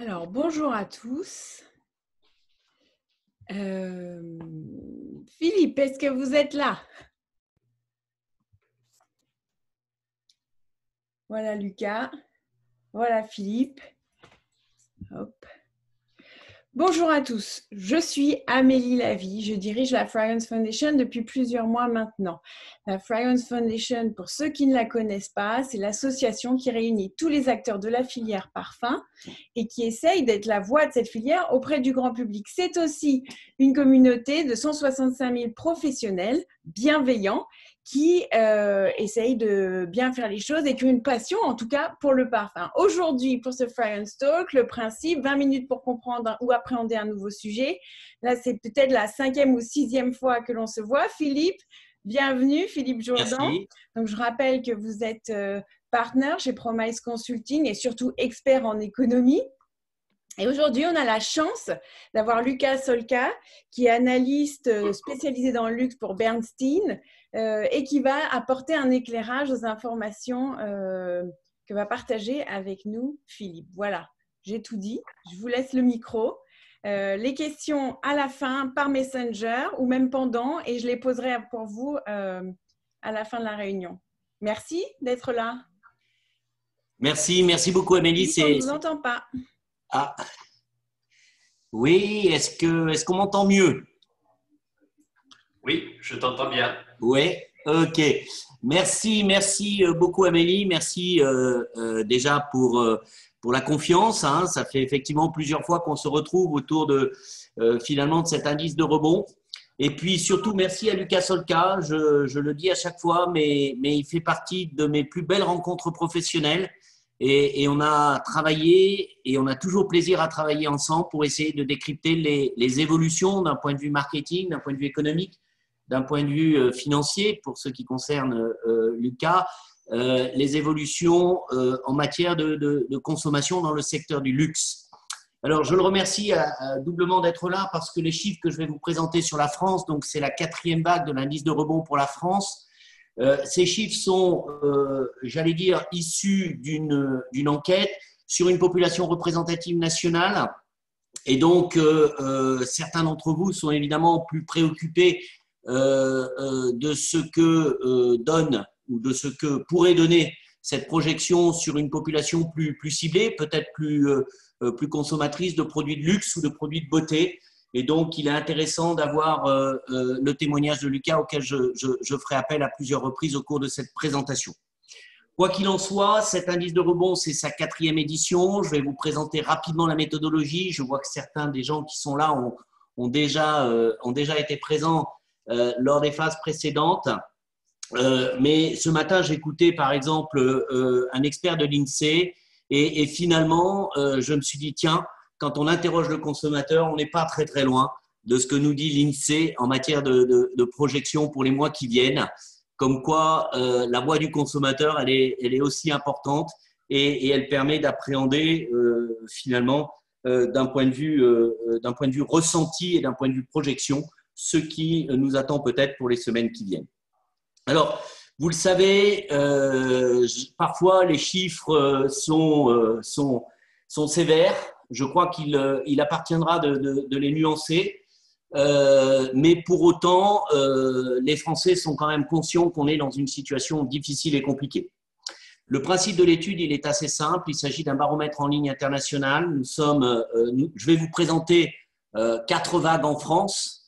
Alors, bonjour à tous. Euh, Philippe, est-ce que vous êtes là? Voilà Lucas. Voilà Philippe. Hop. Bonjour à tous, je suis Amélie Lavie, je dirige la Fragrance Foundation depuis plusieurs mois maintenant. La Fragrance Foundation, pour ceux qui ne la connaissent pas, c'est l'association qui réunit tous les acteurs de la filière parfum et qui essaye d'être la voix de cette filière auprès du grand public. C'est aussi une communauté de 165 000 professionnels bienveillants qui euh, essayent de bien faire les choses et qui ont une passion, en tout cas, pour le parfum. Aujourd'hui, pour ce Fragrance Talk, le principe, 20 minutes pour comprendre ou appréhender un nouveau sujet. Là, c'est peut-être la cinquième ou sixième fois que l'on se voit. Philippe, bienvenue, Philippe Jourdan. Donc, je rappelle que vous êtes euh, partenaire chez Promise Consulting et surtout expert en économie. Et aujourd'hui, on a la chance d'avoir Lucas Solka, qui est analyste euh, spécialisé dans le luxe pour Bernstein, euh, et qui va apporter un éclairage aux informations euh, que va partager avec nous Philippe. Voilà, j'ai tout dit. Je vous laisse le micro. Euh, les questions à la fin par Messenger ou même pendant et je les poserai pour vous à la fin de la réunion. Merci d'être là. Merci, merci beaucoup Amélie. On ne vous entend pas. Ah. Oui, est-ce que est-ce qu'on m'entend mieux? Oui, je t'entends bien. Oui, ok. Merci, merci euh, beaucoup Amélie. Merci euh, euh, déjà pour, pour la confiance. Hein. Ça fait effectivement plusieurs fois qu'on se retrouve autour de finalement de cet indice de rebond. Et puis surtout, merci à Lucas Solka. Je, le dis à chaque fois, mais, mais il fait partie de mes plus belles rencontres professionnelles. Et, et, on a travaillé et on a toujours plaisir à travailler ensemble pour essayer de décrypter les, les évolutions d'un point de vue marketing, d'un point de vue économique, d'un point de vue euh, financier, pour ce qui concerne euh, Lucas, euh, les évolutions en matière de, consommation dans le secteur du luxe. Alors, je le remercie doublement d'être là parce que les chiffres que je vais vous présenter sur la France, donc c'est la quatrième vague de l'indice de rebond pour la France. ces chiffres sont, j'allais dire, issus d'une enquête sur une population représentative nationale. Et donc, certains d'entre vous sont évidemment plus préoccupés de ce que euh, donne ou de ce que pourrait donner cette projection sur une population plus, plus ciblée, peut-être plus, plus consommatrice de produits de luxe ou de produits de beauté. Et donc, il est intéressant d'avoir le témoignage de Lucas auquel je, je, ferai appel à plusieurs reprises au cours de cette présentation. Quoi qu'il en soit, cet indice de rebond, c'est sa quatrième édition. Je vais vous présenter rapidement la méthodologie. Je vois que certains des gens qui sont là ont, ont déjà, ont déjà été présents euh, lors des phases précédentes. Euh, mais ce matin, écouté par exemple euh, un expert de l'INSEE et, finalement, je me suis dit, tiens, quand on interroge le consommateur, on n'est pas très très loin de ce que nous dit l'INSEE en matière de, projection pour les mois qui viennent, comme quoi la voix du consommateur, elle est, elle est aussi importante et, et elle permet d'appréhender finalement d'un point, de vue, d'un point de vue ressenti et d'un point de vue projection ce qui nous attend peut-être pour les semaines qui viennent. Alors, vous le savez, euh, parfois les chiffres euh, sont, euh, sont, sont sévères. Je crois qu'il il appartiendra de, de, les nuancer. mais pour autant, les Français sont quand même conscients qu'on est dans une situation difficile et compliquée. Le principe de l'étude, il est assez simple. Il s'agit d'un baromètre en ligne international. Nous sommes, je vais vous présenter quatre vagues en France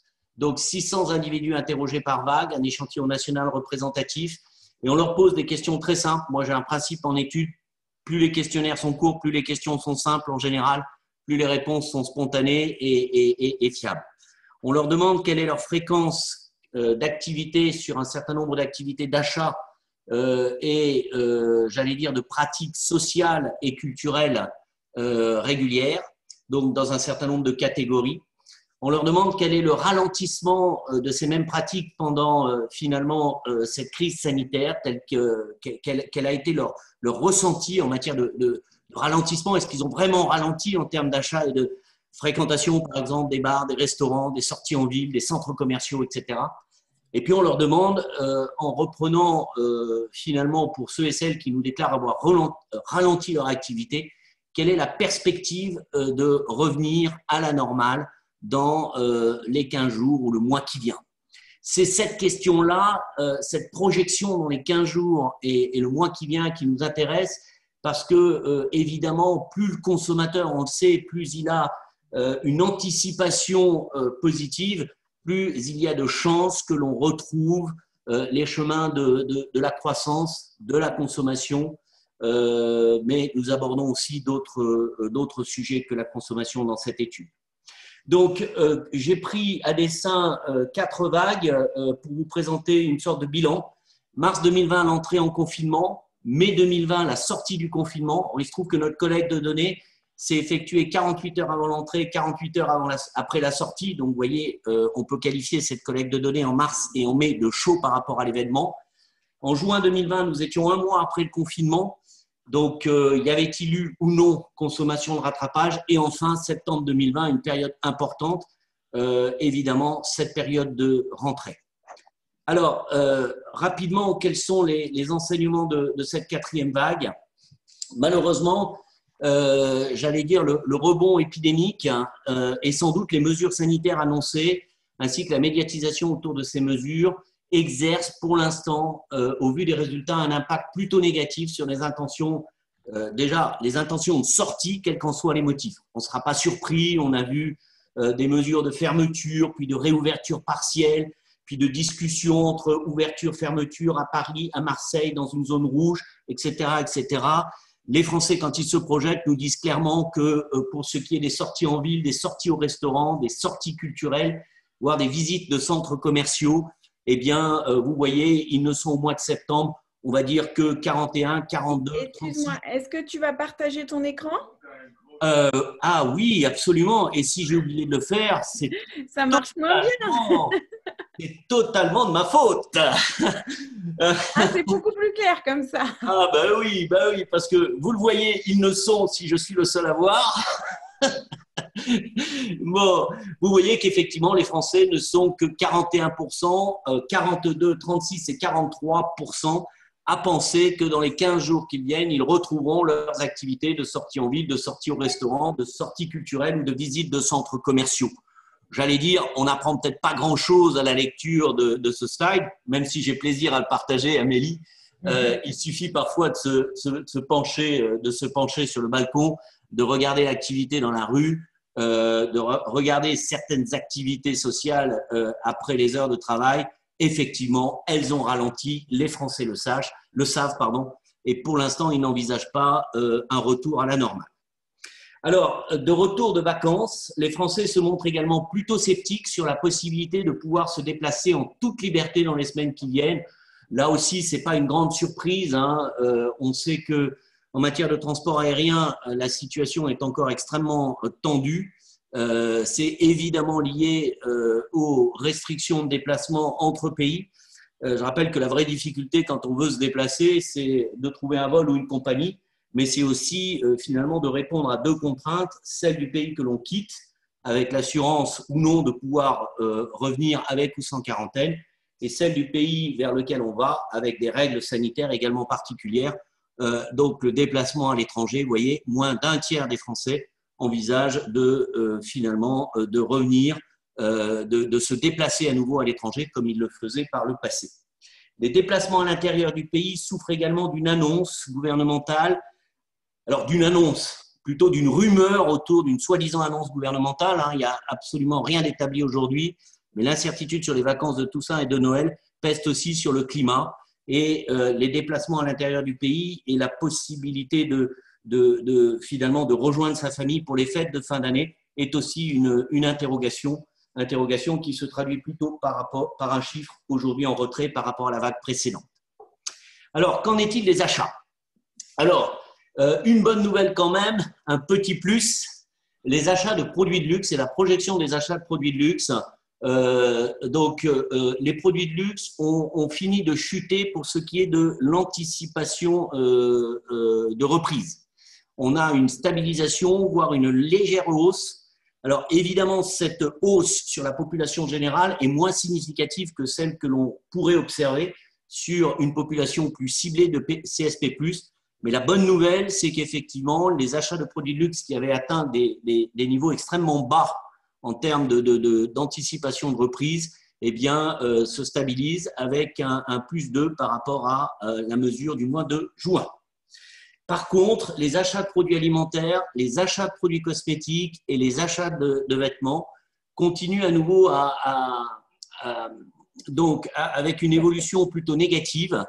donc 600 individus interrogés par vague, un échantillon national représentatif, et on leur pose des questions très simples. Moi, j'ai un principe en étude, plus les questionnaires sont courts, plus les questions sont simples en général, plus les réponses sont spontanées et, fiables. On leur demande quelle est leur fréquence euh, d'activité sur un certain nombre d'activités d'achat euh, et, euh, j'allais dire, de pratiques sociales et culturelles régulières, donc dans un certain nombre de catégories. On leur demande quel est le ralentissement euh, de ces mêmes pratiques pendant euh, finalement euh, cette crise sanitaire, telle que, quel, a été leur, ressenti en matière de, ralentissement. Est-ce qu'ils ont vraiment ralenti en termes d'achat et de fréquentation, par exemple, des bars, des restaurants, des sorties en ville, des centres commerciaux, etc. Et puis on leur demande, en reprenant finalement pour ceux et celles qui nous déclarent avoir ralenti leur activité, quelle est la perspective de revenir à la normale dans les 15 jours ou le mois qui vient c'est cette question-là, cette projection dans les 15 jours et, le mois qui vient qui nous intéresse, parce que, évidemment, plus le consommateur, on le sait, plus il a une anticipation positive, plus il y a de chances que l'on retrouve euh, les chemins de, la croissance, de la consommation, euh, mais nous abordons aussi euh, d'autres sujets que la consommation dans cette étude. Donc, j'ai pris à dessein quatre vagues pour vous présenter une sorte de bilan. Mars 2020, l'entrée en confinement. Mai 2020, la sortie du confinement. Il se trouve que notre collègue de données c'est effectué 48 heures avant l'entrée, 48 heures après la sortie. Donc, vous voyez, euh, on peut qualifier cette collecte de données en mars et en mai de chaud par rapport à l'événement. En juin 2020, nous étions un mois après le confinement. Donc, euh, y avait-il eu ou non consommation de rattrapage? Et enfin, septembre 2020, une période importante, euh, évidemment, cette période de rentrée. Alors, rapidement, quels sont les, enseignements de, cette quatrième vague? Malheureusement, euh, j'allais dire, le, rebond épidémique hein, euh, et sans doute les mesures sanitaires annoncées, ainsi que la médiatisation autour de ces mesures, exercent pour l'instant, euh, au vu des résultats, un impact plutôt négatif sur les intentions, déjà les intentions de sortie, quels qu'en soient les motifs. On ne sera pas surpris, on a vu des mesures de fermeture, puis de réouverture partielle, puis de discussion entre ouverture, fermeture à Paris, à Marseille, dans une zone rouge, etc., etc. Les Français, quand ils se projettent, nous disent clairement que euh, pour ce qui est des sorties en ville, des sorties au restaurant, des sorties culturelles, voire des visites de centres commerciaux, eh bien, euh, vous voyez, ils ne sont au mois de septembre, on va dire que 41, 42. Excuse-moi, est-ce que tu vas partager ton écran? Euh, ah oui, absolument. Et si j'ai oublié de le faire, c'est ça marche moins bien. c'est totalement de ma faute. ah, c'est beaucoup plus clair comme ça. Ah bah oui, bah oui, parce que vous le voyez, ils ne sont, si je suis le seul à voir. bon, vous voyez qu'effectivement, les Français ne sont que 41%, 42, 36 et 43% à penser que dans les 15 jours qui viennent, ils retrouveront leurs activités de sortie en ville, de sortie au restaurant, de sortie culturelle ou de visite de centres commerciaux. J'allais dire, on n'apprend peut-être pas grand-chose à la lecture de, ce slide, même si j'ai plaisir à le partager, Amélie. Euh, il suffit parfois de se, pencher, euh, de se pencher sur le balcon, de regarder l'activité dans la rue, euh, de regarder certaines activités sociales après les heures de travail effectivement, elles ont ralenti, les Français le, sachent, le savent, pardon, et pour l'instant, ils n'envisagent pas euh, un retour à la normale. Alors, de retour de vacances, les Français se montrent également plutôt sceptiques sur la possibilité de pouvoir se déplacer en toute liberté dans les semaines qui viennent. Là aussi, ce n'est pas une grande surprise. Hein. Euh, on sait que en matière de transport aérien, la situation est encore extrêmement euh, tendue. Euh, c'est évidemment lié euh, aux restrictions de déplacement entre pays. Euh, je rappelle que la vraie difficulté quand on veut se déplacer, c'est de trouver un vol ou une compagnie, mais c'est aussi finalement de répondre à deux contraintes, celle du pays que l'on quitte, avec l'assurance ou non de pouvoir revenir avec ou sans quarantaine, et celle du pays vers lequel on va, avec des règles sanitaires également particulières. Donc le déplacement à l'étranger, vous voyez, moins d'un tiers des Français envisage de euh, finalement euh, de revenir, euh, de, se déplacer à nouveau à l'étranger comme il le faisait par le passé. Les déplacements à l'intérieur du pays souffrent également d'une annonce gouvernementale, alors d'une annonce, plutôt d'une rumeur autour d'une soi-disant annonce gouvernementale. Hein. il n'y a absolument rien d'établi aujourd'hui, mais l'incertitude sur les vacances de Toussaint et de Noël pèse aussi sur le climat et les déplacements à l'intérieur du pays et la possibilité de, finalement de rejoindre sa famille pour les fêtes de fin d'année est aussi une, interrogation, interrogation qui se traduit plutôt par un chiffre aujourd'hui en retrait par rapport à la vague précédente. Alors, qu'en est-il des achats? Alors, euh, une bonne nouvelle quand même, un petit plus, les achats de produits de luxe et la projection des achats de produits de luxe. Euh, donc, euh, les produits de luxe ont, fini de chuter pour ce qui est de l'anticipation de reprise on a une stabilisation, voire une légère hausse. Alors évidemment, cette hausse sur la population générale est moins significative que celle que l'on pourrait observer sur une population plus ciblée de CSP+, Mais la bonne nouvelle, c'est qu'effectivement, les achats de produits de luxe qui avaient atteint des, niveaux extrêmement bas en termes d'anticipation de, reprise, eh bien, euh, se stabilisent avec un, plus 2 par rapport à euh, la mesure du mois de juin. Par contre, les achats de produits alimentaires, les achats de produits cosmétiques et les achats de, vêtements continuent à nouveau à, donc, avec une évolution plutôt négative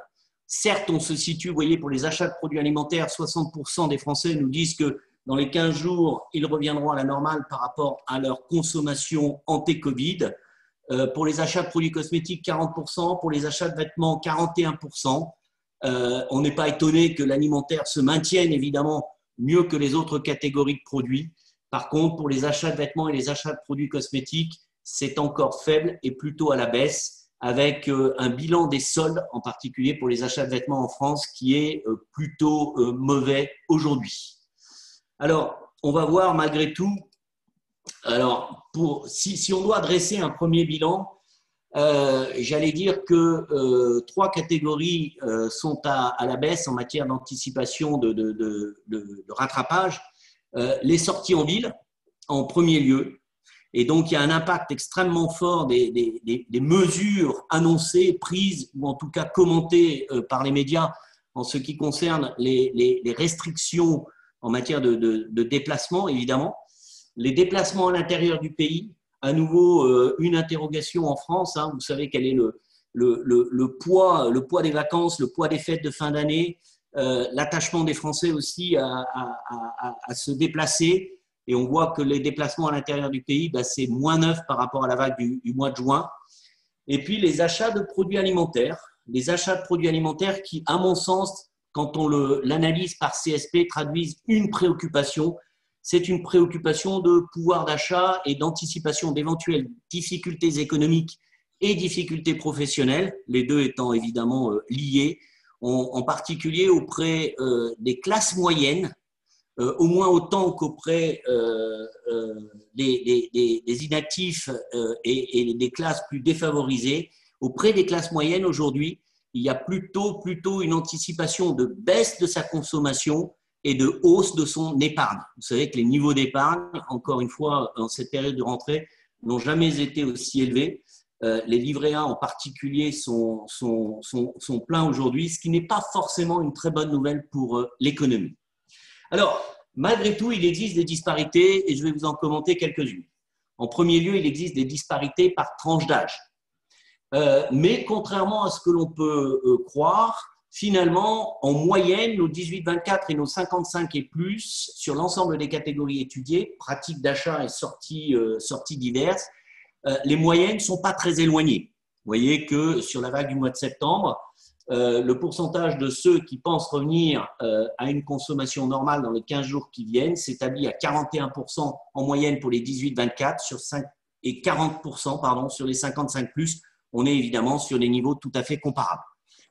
Certes, on se situe, vous voyez, pour les achats de produits alimentaires, 60% des Français nous disent que dans les 15 jours, ils reviendront à la normale par rapport à leur consommation anté-Covid. Euh, pour les achats de produits cosmétiques, 40%. Pour les achats de vêtements, 41%. Euh, on n'est pas étonné que l'alimentaire se maintienne évidemment mieux que les autres catégories de produits. Par contre, pour les achats de vêtements et les achats de produits cosmétiques, c'est encore faible et plutôt à la baisse avec euh, un bilan des soldes, en particulier pour les achats de vêtements en France, qui est euh, plutôt euh, mauvais aujourd'hui. Alors, on va voir malgré tout, alors, si, on doit dresser un premier bilan, j'allais dire que trois catégories sont à, la baisse en matière d'anticipation de, de, rattrapage. les sorties en ville, en premier lieu, et donc, il y a un impact extrêmement fort des, des, mesures annoncées, prises ou en tout cas commentées euh, par les médias en ce qui concerne les restrictions en matière de, de, déplacement, évidemment. Les déplacements à l'intérieur du pays, à nouveau, euh, une interrogation en France. Hein, vous savez quel est le, poids, des vacances, le poids des fêtes de fin d'année, euh, l'attachement des Français aussi à, se déplacer et on voit que les déplacements à l'intérieur du pays, bah, c'est moins neuf par rapport à la vague du, mois de juin. Et puis les achats de produits alimentaires, les achats de produits alimentaires qui, à mon sens, quand on l'analyse par CSP, traduisent une préoccupation. C'est une préoccupation de pouvoir d'achat et d'anticipation d'éventuelles difficultés économiques et difficultés professionnelles, les deux étant évidemment euh, liés, en particulier auprès euh, des classes moyennes euh, au moins autant qu'auprès des, inactifs et, des classes plus défavorisées. Auprès des classes moyennes aujourd'hui, il y a plutôt, une anticipation de baisse de sa consommation et de hausse de son épargne. Vous savez que les niveaux d'épargne, encore une fois, en cette période de rentrée, n'ont jamais été aussi élevés. les livrets A en particulier sont, pleins aujourd'hui, ce qui n'est pas forcément une très bonne nouvelle pour l'économie. Alors, malgré tout, il existe des disparités et je vais vous en commenter quelques-unes. En premier lieu, il existe des disparités par tranche d'âge. Euh, mais contrairement à ce que l'on peut euh, croire, finalement, en moyenne, nos 18-24 et nos 55 et plus, sur l'ensemble des catégories étudiées, pratiques d'achat et sorties, euh, diverses, les moyennes ne sont pas très éloignées. Vous voyez que sur la vague du mois de septembre, le pourcentage de ceux qui pensent revenir à une consommation normale dans les 15 jours qui viennent s'établit à 41% en moyenne pour les 18-24 sur 5, et 40% pardon, sur les 55 plus. On est évidemment sur des niveaux tout à fait comparables.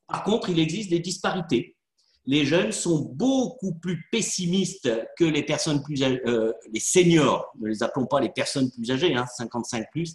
Par contre, il existe des disparités. Les jeunes sont beaucoup plus pessimistes que les personnes plus euh, les seniors, ne les appelons pas les personnes plus âgées, hein, 55 plus.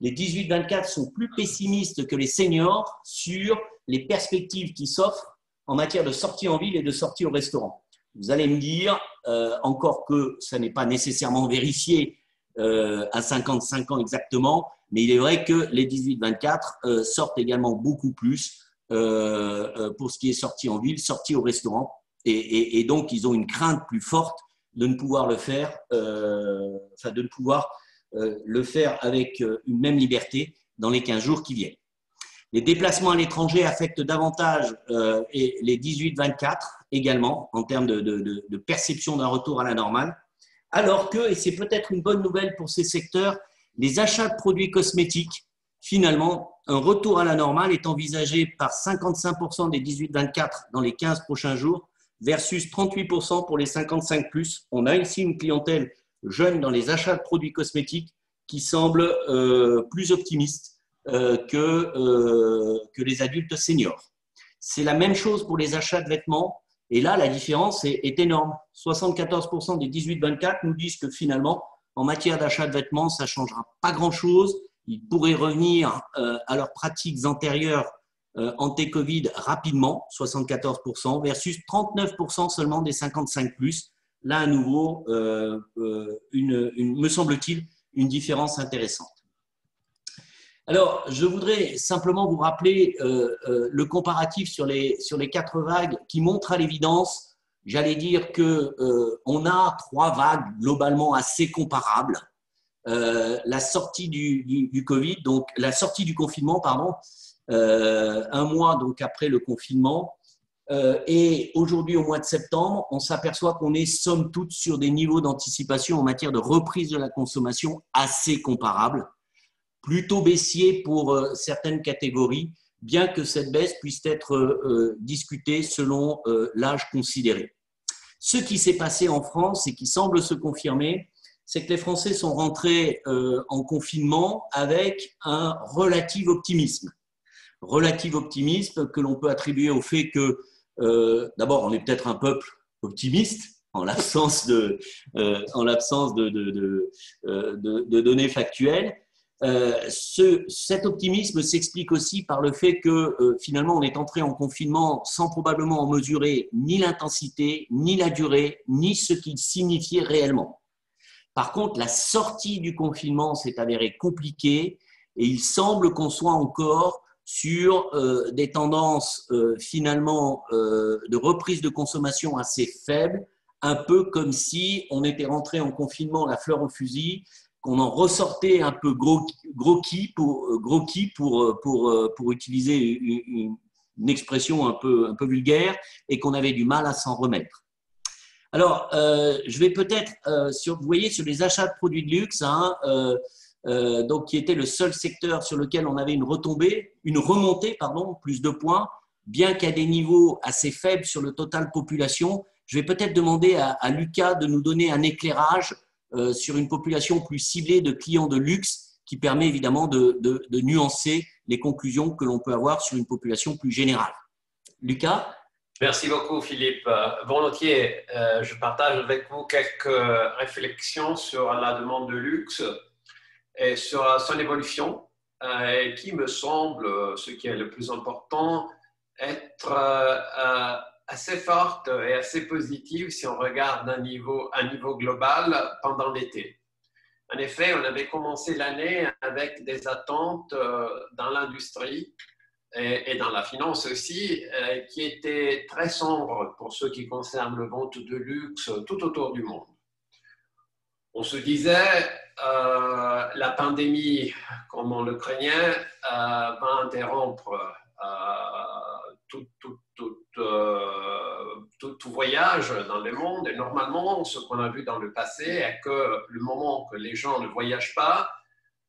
Les 18-24 sont plus pessimistes que les seniors sur les perspectives qui s'offrent en matière de sortie en ville et de sortie au restaurant. Vous allez me dire, euh, encore que ça n'est pas nécessairement vérifié euh, à 55 ans exactement, mais il est vrai que les 18-24 euh, sortent également beaucoup plus pour ce qui est sortie en ville, sortie au restaurant. Et, donc, ils ont une crainte plus forte de ne pouvoir le faire, enfin, de ne pouvoir le faire avec une même liberté dans les 15 jours qui viennent. Les déplacements à l'étranger affectent davantage euh, et les 18-24 également en termes de, perception d'un retour à la normale. Alors que, et c'est peut-être une bonne nouvelle pour ces secteurs, les achats de produits cosmétiques, finalement, un retour à la normale est envisagé par 55% des 18-24 dans les 15 prochains jours versus 38% pour les 55 plus. On a ici une clientèle jeune dans les achats de produits cosmétiques qui semble euh, plus optimiste euh, que, euh, que les adultes seniors. C'est la même chose pour les achats de vêtements. Et là, la différence est, énorme. 74% des 18-24 nous disent que finalement, en matière d'achat de vêtements, ça ne changera pas grand-chose. Ils pourraient revenir euh, à leurs pratiques antérieures anti-Covid rapidement, 74%, versus 39% seulement des 55 plus. Là, à nouveau, une, me semble-t-il, une différence intéressante. Alors, je voudrais simplement vous rappeler euh, euh, le comparatif sur les, sur les quatre vagues qui montre à l'évidence, j'allais dire que euh, on a trois vagues globalement assez comparables. la sortie du, du, Covid, donc la sortie du confinement, pardon, un mois donc après le confinement, et aujourd'hui au mois de septembre, on s'aperçoit qu'on est somme toute sur des niveaux d'anticipation en matière de reprise de la consommation assez comparables plutôt baissier pour euh, certaines catégories, bien que cette baisse puisse être euh, euh, discutée selon l'âge considéré. Ce qui s'est passé en France et qui semble se confirmer, c'est que les Français sont rentrés en confinement avec un relatif optimisme. Relatif optimisme que l'on peut attribuer au fait que, d'abord, on est peut-être un peuple optimiste, en l'absence de, données factuelles, euh, ce, cet optimisme s'explique aussi par le fait que euh, finalement on est entré en confinement sans probablement en mesurer ni l'intensité, ni la durée, ni ce qu'il signifiait réellement. Par contre, la sortie du confinement s'est avérée compliquée et il semble qu'on soit encore sur euh, des tendances finalement de reprise de consommation assez faibles, un peu comme si on était rentré en confinement la fleur au fusil qu'on en ressortait un peu gros, qui pour, euh, pour, euh, pour, euh, pour utiliser une, expression un peu, un peu vulgaire et qu'on avait du mal à s'en remettre. Alors, je vais peut-être, sur, vous voyez, sur les achats de produits de luxe, hein, donc qui était le seul secteur sur lequel on avait une retombée, une remontée, pardon, plus de points, bien qu'à des niveaux assez faibles sur le total population. Je vais peut-être demander à Lucas de nous donner un éclairage euh, sur une population plus ciblée de clients de luxe qui permet évidemment de, nuancer les conclusions que l'on peut avoir sur une population plus générale. Lucas Merci beaucoup Philippe. Euh, volontiers, euh, je partage avec vous quelques réflexions sur la demande de luxe et sur son évolution, qui me semble, ce qui est le plus important, être assez forte et assez positive si on regarde un niveau, un niveau global pendant l'été. En effet, on avait commencé l'année avec des attentes euh, dans l'industrie et, dans la finance aussi, euh, qui étaient très sombres pour ce qui concerne le vente de luxe tout autour du monde. On se disait, euh, la pandémie, comme on le craignait, va interrompre tout, tout, euh, tout, tout, voyage dans le monde. Et normalement, ce qu'on a vu dans le passé est que le moment que les gens ne voyagent pas,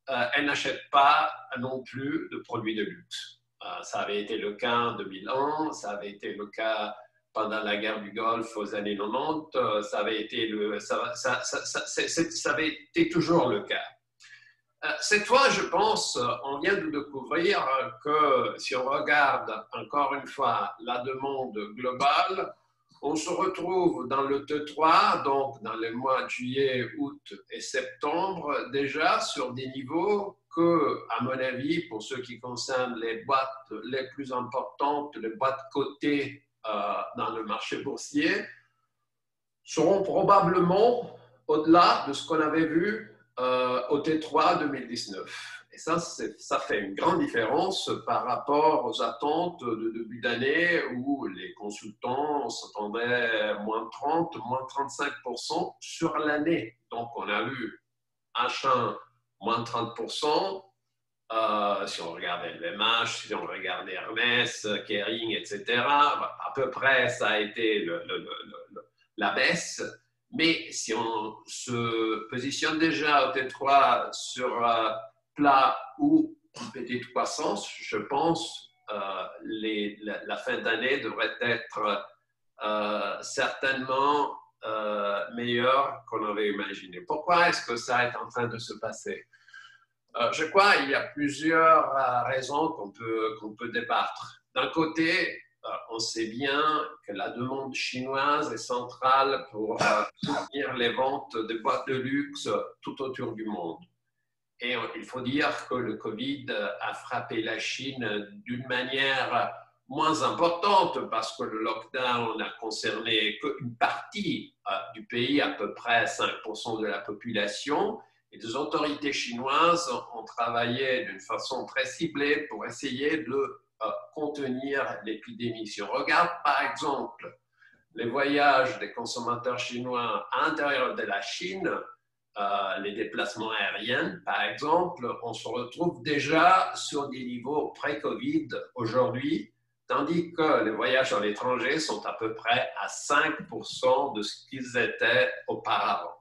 euh, elles n'achètent pas non plus de produits de luxe. Euh, ça avait été le cas en 2001, ça avait été le cas pendant la guerre du Golfe aux années 90, ça avait été, le, ça, ça, ça, ça avait été toujours le cas. Euh, cette fois, je pense, on vient de découvrir que si on regarde encore une fois la demande globale, on se retrouve dans le T3, donc dans les mois de juillet, août et septembre, déjà sur des niveaux que, à mon avis, pour ce qui concerne les boîtes les plus importantes, les boîtes cotées euh, dans le marché boursier, seront probablement au-delà de ce qu'on avait vu euh, au T3 2019. Et ça, ça fait une grande différence par rapport aux attentes de début d'année où les consultants s'attendaient moins 30, moins 35% sur l'année. Donc, on a eu H1 moins 30%. Euh, si on regardait LVMH, si on regardait Hermès, Kering, etc., à peu près, ça a été la baisse. Mais si on se positionne déjà au T3 sur euh, plat ou une petite croissance, je pense euh, la, fin d'année devrait être euh, certainement euh, meilleure qu'on avait imaginé. Pourquoi est-ce que ça est en train de se passer? Je crois qu'il y a plusieurs raisons qu'on peut, débattre. D'un côté, euh, on sait bien que la demande chinoise est centrale pour euh, soutenir les ventes de boîtes de luxe tout autour du monde. Et il faut dire que le Covid a frappé la Chine d'une manière moins importante parce que le lockdown n'a concerné qu'une partie euh, du pays, à peu près 5% de la population. Et les autorités chinoises ont travaillé d'une façon très ciblée pour essayer de euh, contenir l'épidémie. Si on regarde par exemple les voyages des consommateurs chinois à l'intérieur de la Chine, euh, les déplacements aériens, par exemple, on se retrouve déjà sur des niveaux pré-Covid aujourd'hui, tandis que les voyages à l'étranger sont à peu près à 5% de ce qu'ils étaient auparavant.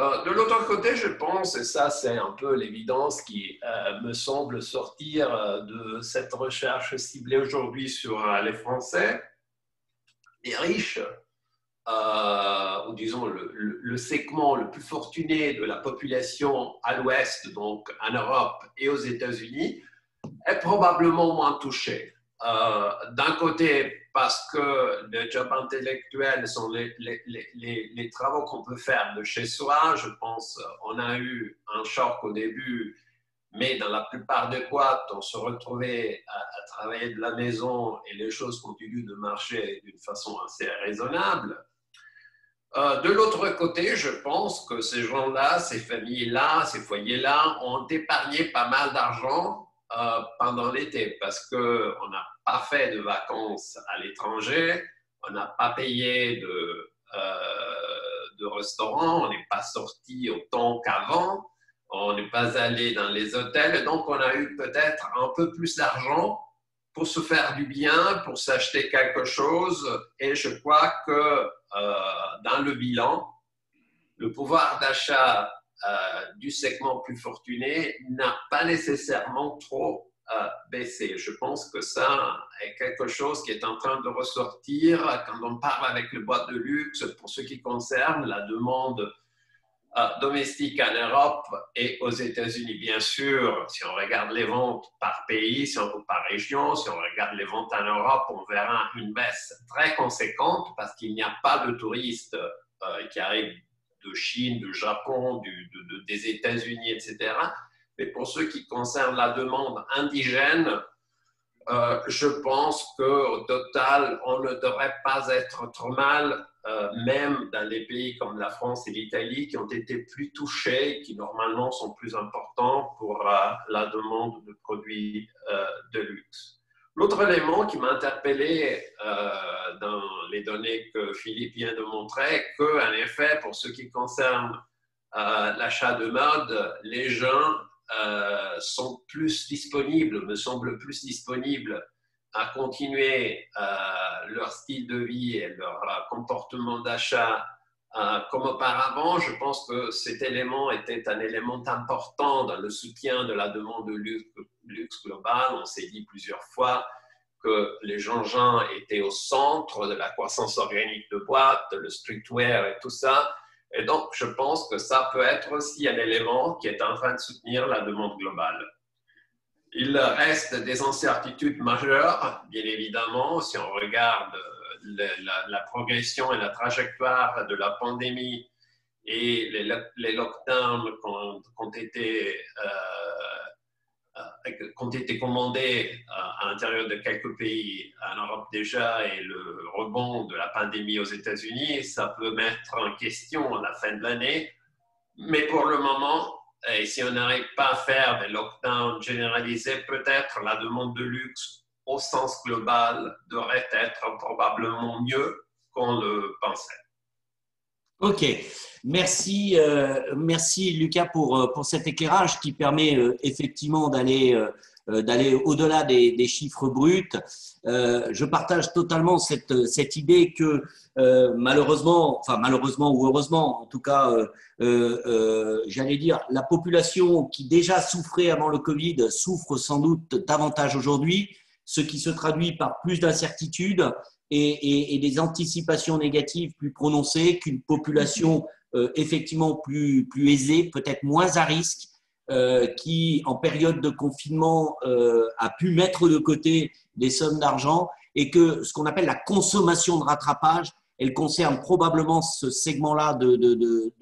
Euh, de l'autre côté, je pense, et ça c'est un peu l'évidence qui euh, me semble sortir de cette recherche ciblée aujourd'hui sur les Français, les riches euh, ou disons le, segment le plus fortuné de la population à l'ouest, donc en Europe et aux États-Unis, est probablement moins touché. Euh, d'un côté, parce que les jobs intellectuels sont les, les, les, les travaux qu'on peut faire de chez soi. Je pense on a eu un choc au début, mais dans la plupart des boîtes, on se retrouvait à, à travailler de la maison et les choses continuent de marcher d'une façon assez raisonnable. Euh, de l'autre côté, je pense que ces gens-là, ces familles-là, ces foyers-là ont épargné pas mal d'argent euh, pendant l'été parce qu'on n'a pas fait de vacances à l'étranger, on n'a pas payé de, euh, de restaurant, on n'est pas sorti autant qu'avant, on n'est pas allé dans les hôtels, donc on a eu peut-être un peu plus d'argent pour se faire du bien, pour s'acheter quelque chose. Et je crois que euh, dans le bilan, le pouvoir d'achat euh, du segment plus fortuné n'a pas nécessairement trop euh, baissé. Je pense que ça est quelque chose qui est en train de ressortir quand on parle avec le boîte de luxe pour ce qui concerne la demande euh, domestique en Europe et aux États-Unis, bien sûr, si on regarde les ventes par pays, si on, par région, si on regarde les ventes en Europe, on verra une baisse très conséquente parce qu'il n'y a pas de touristes qui arrivent de Chine, de Japon, des États-Unis, etc. Mais pour ce qui concerne la demande indigène, euh, je pense qu'au total, on ne devrait pas être trop mal euh, même dans les pays comme la France et l'Italie qui ont été plus touchés, qui normalement sont plus importants pour euh, la demande de produits de luxe. L'autre élément qui m'a interpellé dans les données que Philippe vient de montrer, qu'en effet, pour ce qui concerne l'achat de mode, les gens sont plus disponibles, me semblent plus disponibles à continuer euh, leur style de vie et leur euh, comportement d'achat euh, comme auparavant, je pense que cet élément était un élément important dans le soutien de la demande de luxe, global. On s'est dit plusieurs fois que les gens étaient au centre de la croissance organique de boîte, le streetwear et tout ça. Et donc, je pense que ça peut être aussi un élément qui est en train de soutenir la demande globale. Il reste des incertitudes majeures, bien évidemment, si on regarde euh, la, progression et la trajectoire de la pandémie et les, lockdowns qui ont, été, euh, euh, été commandés à l'intérieur de quelques pays en Europe déjà et le rebond de la pandémie aux États-Unis, ça peut mettre en question la fin de l'année. Mais pour le moment, et si on n'arrive pas à faire des lockdowns généralisés, peut-être la demande de luxe au sens global devrait être probablement mieux qu'on le pensait. Ok, merci, euh, merci Lucas pour, euh, pour cet éclairage qui permet euh, effectivement d'aller d'aller au-delà des, des, chiffres bruts. je partage totalement cette, cette idée que malheureusement, enfin malheureusement ou heureusement, en tout cas, j'allais dire, la population qui déjà souffrait avant le Covid souffre sans doute davantage aujourd'hui, ce qui se traduit par plus d'incertitudes et, des anticipations négatives plus prononcées qu'une population euh, effectivement plus, plus aisée, peut-être moins à risque, euh, qui en période de confinement euh, a pu mettre de côté des sommes d'argent et que ce qu'on appelle la consommation de rattrapage elle concerne probablement ce segment-là de, de,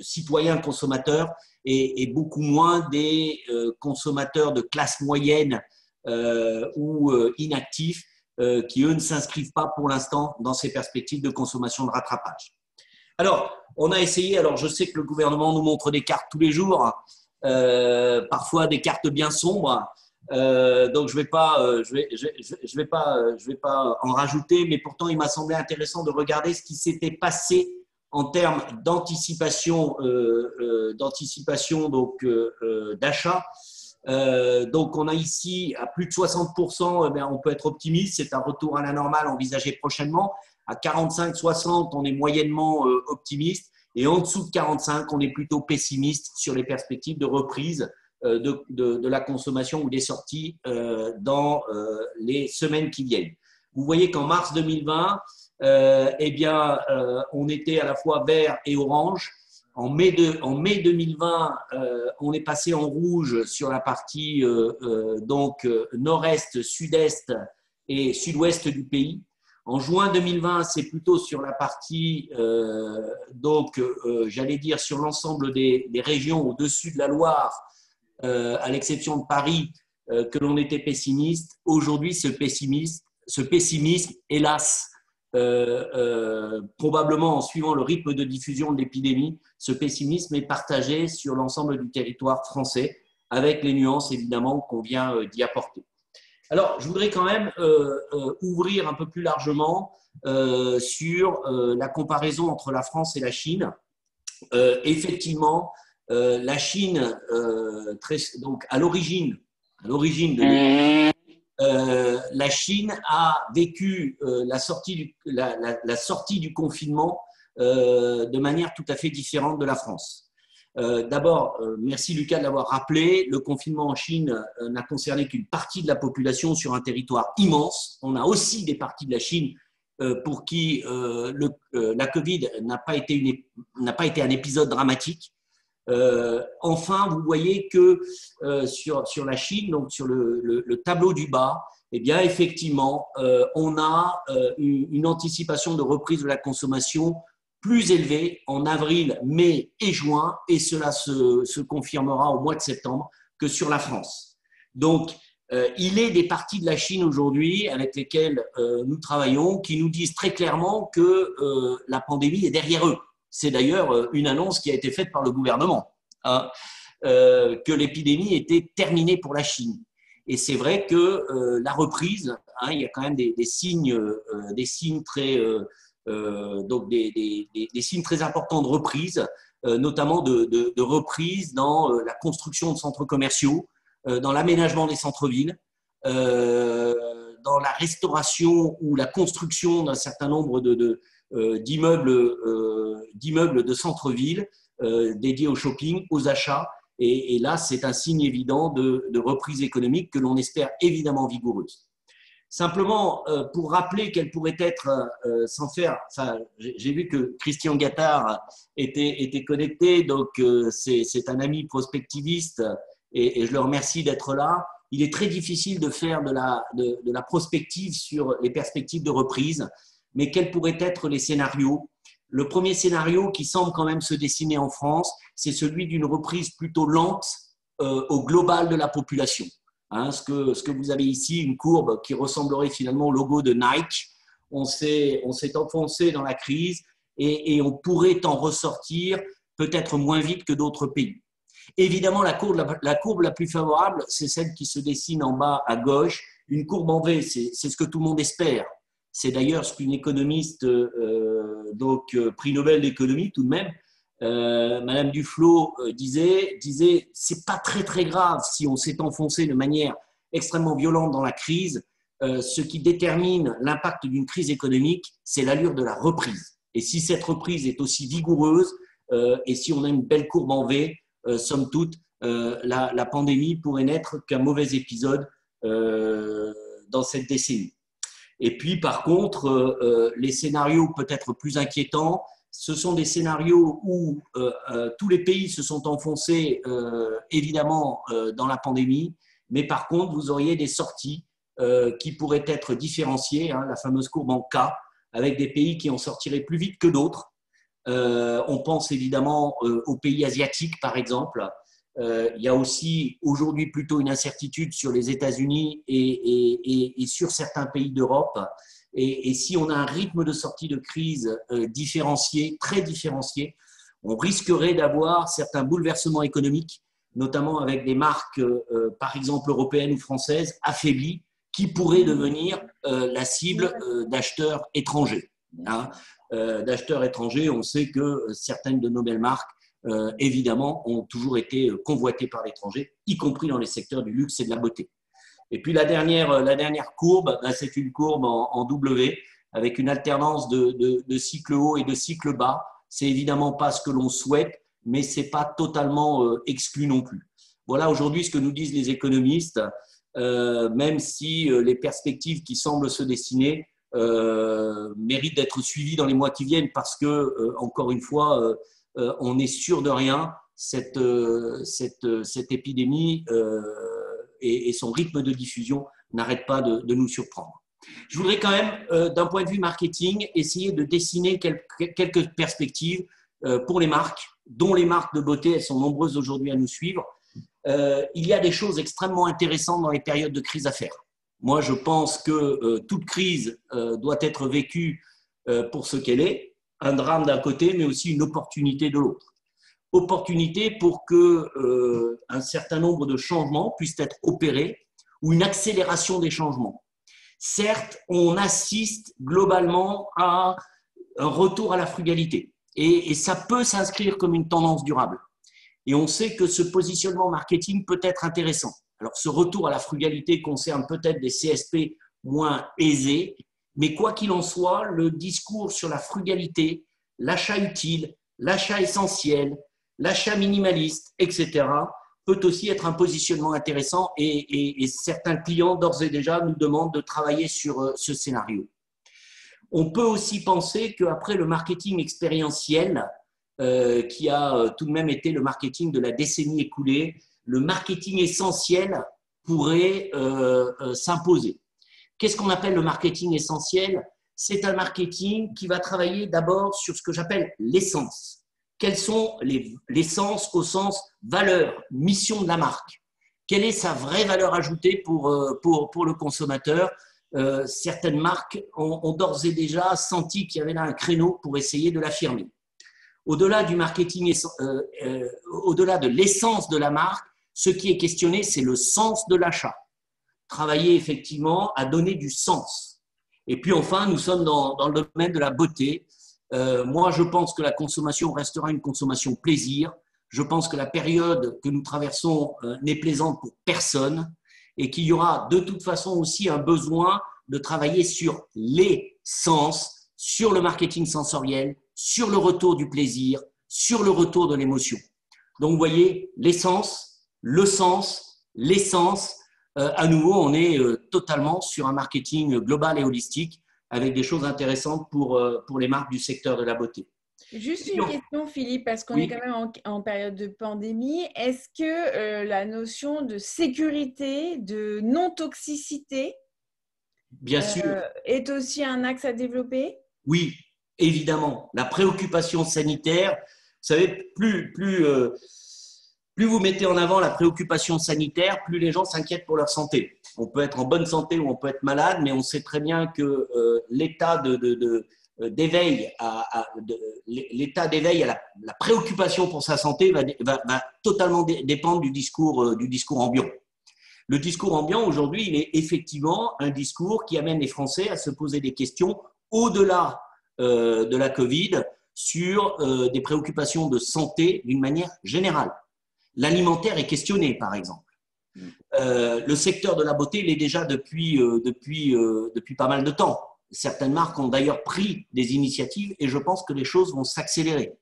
citoyens consommateurs et, beaucoup moins des consommateurs de classe moyenne ou inactifs qui, eux, ne s'inscrivent pas pour l'instant dans ces perspectives de consommation de rattrapage. Alors, on a essayé, alors je sais que le gouvernement nous montre des cartes tous les jours, euh, parfois des cartes bien sombres, euh, donc je ne vais, pas, euh, je vais, vais, je vais pas en rajouter, mais pourtant il m'a semblé intéressant de regarder ce qui s'était passé en termes d'anticipation, d'anticipation d'achat. Donc on a ici à plus de 60%, eh on peut être optimiste, c'est un retour à la normale envisagé prochainement. À 45-60, on est moyennement euh, optimiste. Et en dessous de 45, on est plutôt pessimiste sur les perspectives de reprise euh, de, la consommation ou des sorties euh, dans les semaines qui viennent. Vous voyez qu'en mars 2020, eh bien, on était à la fois vert et orange. En mai, en mai 2020, on est passé en rouge sur la partie donc nord-est, sud-est et sud-ouest du pays. En juin 2020, c'est plutôt sur la partie, euh, donc euh, j'allais dire sur l'ensemble des, régions au-dessus de la Loire, euh, à l'exception de Paris, que l'on était pessimiste. Aujourd'hui, ce pessimisme, hélas, probablement en suivant le rythme de diffusion de l'épidémie, ce pessimisme est partagé sur l'ensemble du territoire français, avec les nuances évidemment qu'on vient d'y apporter. Alors, je voudrais quand même euh, euh, ouvrir un peu plus largement euh, sur la comparaison entre la France et la Chine. effectivement, la Chine, donc à l'origine, à l'origine de la Chine a vécu la, sortie du, la, sortie du confinement de manière tout à fait différente de la France. Euh, d'abord, euh, merci Lucas de l'avoir rappelé, le confinement en Chine euh, n'a concerné qu'une partie de la population sur un territoire immense. On a aussi des parties de la Chine pour qui la Covid n'a pas été un épisode dramatique. Enfin, vous voyez que sur, sur la Chine, donc sur le, tableau du bas, eh bien, effectivement, on a une, anticipation de reprise de la consommation plus élevé en avril, mai et juin, et cela se, confirmera au mois de septembre que sur la France. Donc, euh, il est des parties de la Chine aujourd'hui avec lesquelles euh, nous travaillons qui nous disent très clairement que euh, la pandémie est derrière eux. C'est d'ailleurs une annonce qui a été faite par le gouvernement, hein, que l'épidémie était terminée pour la Chine. Et c'est vrai que la reprise, hein, il y a quand même des, des signes, des signes très euh, donc des, signes très importants de reprise, euh, notamment de, reprise dans euh, la construction de centres commerciaux, dans l'aménagement des centres-villes, dans la restauration ou la construction d'un certain nombre de, de centre-ville dédiés au shopping, aux achats. Et, là, c'est un signe évident de, reprise économique que l'on espère évidemment vigoureuse. Simplement, euh, pour rappeler quelle pourrait être, euh, sans faire, j'ai vu que Christian Gattard était, était connecté, donc euh, c'est un ami prospectiviste et, je le remercie d'être là. Il est très difficile de faire de la, de, la prospective sur les perspectives de reprise, mais quels pourraient être les scénarios? Le premier scénario qui semble quand même se dessiner en France, c'est celui d'une reprise plutôt lente au global de la population. Hein, ce, que, vous avez ici, une courbe qui ressemblerait finalement au logo de Nike. On s'est enfoncé dans la crise et, on pourrait en ressortir peut-être moins vite que d'autres pays. Évidemment, la, courbe la plus favorable, c'est celle qui se dessine en bas à gauche. Une courbe en V, c'est ce que tout le monde espère. C'est d'ailleurs ce qu'une économiste, euh, donc euh, prix Nobel d'économie tout de même, euh, Madame Duflo disait, disait c'est pas très très grave si on s'est enfoncé de manière extrêmement violente dans la crise. Ce qui détermine l'impact d'une crise économique, c'est l'allure de la reprise. Et si cette reprise est aussi vigoureuse et si on a une belle courbe en V, somme toute, la, pandémie pourrait n'être qu'un mauvais épisode dans cette décennie. Et puis, par contre, les scénarios peut-être plus inquiétants, ce sont des scénarios où euh, euh, tous les pays se sont enfoncés euh, évidemment dans la pandémie, mais par contre, vous auriez des sorties qui pourraient être différenciées, hein, la fameuse courbe en K, avec des pays qui en sortiraient plus vite que d'autres. on pense évidemment aux pays asiatiques, par exemple. Il y a aussi aujourd'hui plutôt une incertitude sur les États-Unis et, sur certains pays d'Europe. Et, si on a un rythme de sortie de crise différencié, très différencié, on risquerait d'avoir certains bouleversements économiques, notamment avec des marques, euh, euh, par exemple européennes ou françaises, affaiblies, qui pourraient devenir euh, la cible d'acheteurs étrangers. Hein. d'acheteurs étrangers, on sait que certaines de nos belles marques, évidemment, ont toujours été convoitées par l'étranger, y compris dans les secteurs du luxe et de la beauté. Et puis la dernière, la dernière courbe, ben, c'est une courbe en, W avec une alternance de, de, de cycle haut et de cycle bas c'est évidemment pas ce que l'on souhaite, mais c'est pas totalement euh, exclu non plus. Voilà aujourd'hui ce que nous disent les économistes, euh, même si euh, les perspectives qui semblent se dessiner méritent d'être suivies dans les mois qui viennent, parce que encore une fois, on est sûr de rien. Cette, cette, cette épidémie et, son rythme de diffusion n'arrêtent pas de nous surprendre. Je voudrais quand même, euh, d'un point de vue marketing, essayer de dessiner quelques, perspectives euh, pour les marques, dont les marques de beauté, elles sont nombreuses aujourd'hui à nous suivre. Euh, il y a des choses extrêmement intéressantes dans les périodes de crise à faire. Moi, je pense que toute crise doit être vécue pour ce qu'elle est, un drame d'un côté, mais aussi une opportunité de l'autre. Opportunité pour que un certain nombre de changements puissent être opérés ou une accélération des changements. Certes, on assiste globalement à un retour à la frugalité et, ça peut s'inscrire comme une tendance durable. Et on sait que ce positionnement marketing peut être intéressant. Alors, ce retour à la frugalité concerne peut-être des CSP moins aisés, mais quoi qu'il en soit, le discours sur la frugalité, l'achat utile, l'achat essentiel, l'achat minimaliste, etc., peut aussi être un positionnement intéressant et, certains clients d'ores et déjà nous demandent de travailler sur euh, ce scénario. On peut aussi penser qu'après le marketing expérientiel, euh, qui a euh, tout de même été le marketing de la décennie écoulée, le marketing essentiel pourrait s'imposer. Qu'est-ce qu'on appelle le marketing essentiel? C'est un marketing qui va travailler d'abord sur ce que j'appelle l'essence quelles sont les, sens au sens valeur, mission de la marque? Quelle est sa vraie valeur ajoutée pour, euh, pour, pour le consommateur? Euh, Certaines marques ont, d'ores et déjà senti qu'il y avait là un créneau pour essayer de l'affirmer. Au-delà du marketing, euh, au-delà de l'essence de la marque, ce qui est questionné, c'est le sens de l'achat. Travailler effectivement à donner du sens. Et puis enfin, nous sommes dans, le domaine de la beauté. Euh, moi, je pense que la consommation restera une consommation plaisir. Je pense que la période que nous traversons euh, n'est plaisante pour personne et qu'il y aura de toute façon aussi un besoin de travailler sur les sens, sur le marketing sensoriel, sur le retour du plaisir, sur le retour de l'émotion. Donc, vous voyez, l'essence, le sens, l'essence, à nouveau, on est totalement sur un marketing global et holistique avec des choses intéressantes pour, euh, pour les marques du secteur de la beauté. Juste une question, Philippe, parce qu'on est quand même en, période de pandémie. Est-ce que euh, la notion de sécurité, de non-toxicité, Bien sûr. Euh, est aussi un axe à développer? Oui, évidemment. La préoccupation sanitaire, vous savez, plus, plus, plus vous mettez en avant la préoccupation sanitaire, plus les gens s'inquiètent pour leur santé on peut être en bonne santé ou on peut être malade, mais on sait très bien que euh, l'état euh, d'éveil à, la, préoccupation pour sa santé va, totalement dépendre du discours, euh, du discours ambiant. Le discours ambiant aujourd'hui, il est effectivement un discours qui amène les Français à se poser des questions au-delà de la Covid sur des préoccupations de santé d'une manière générale. L'alimentaire est questionné, par exemple. Euh, le secteur de la beauté l'est déjà depuis, euh, depuis, euh, depuis pas mal de temps. Certaines marques ont d'ailleurs pris des initiatives et je pense que les choses vont s'accélérer.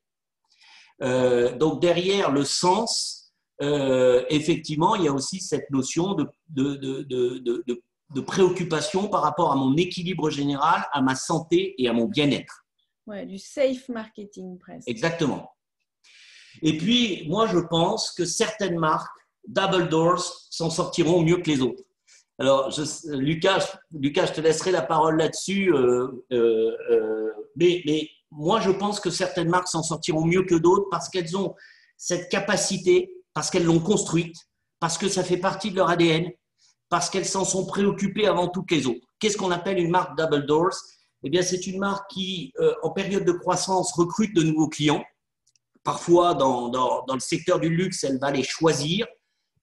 donc derrière le sens, effectivement, il y a aussi cette notion de, de, de, de, préoccupation par rapport à mon équilibre général, à ma santé et à mon bien-être. Ouais, du safe marketing presque. Exactement. Et puis, moi, je pense que certaines marques Double Doors s'en sortiront mieux que les autres. Alors, Lucas, Lucas, je te laisserai la parole là-dessus. Euh, euh, mais, mais, moi, je pense que certaines marques s'en sortiront mieux que d'autres parce qu'elles ont cette capacité, parce qu'elles l'ont construite, parce que ça fait partie de leur ADN, parce qu'elles s'en sont préoccupées avant toutes les autres. Qu'est-ce qu'on appelle une marque Double Doors? Eh bien, c'est une marque qui, euh, en période de croissance, recrute de nouveaux clients. Parfois, dans, dans, dans le secteur du luxe, elle va les choisir.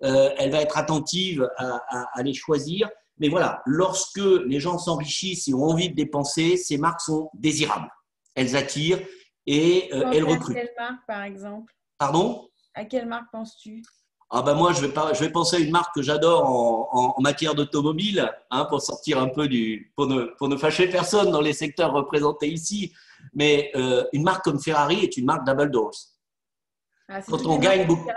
Euh, elle va être attentive à, à, les choisir. Mais voilà, lorsque les gens s'enrichissent et ont envie de dépenser, ces marques sont désirables. Elles attirent et euh, elles recrutent. À quelle marque, par exemple? Pardon? À quelle marque penses-tu? Ah ben moi, je vais, pas, je vais penser à une marque que j'adore en, en, matière d'automobile, hein, pour sortir un peu du, pour ne, pour ne fâcher personne dans les secteurs représentés ici. Mais euh, une marque comme Ferrari est une marque double doors. Ah, quand on gagne beaucoup,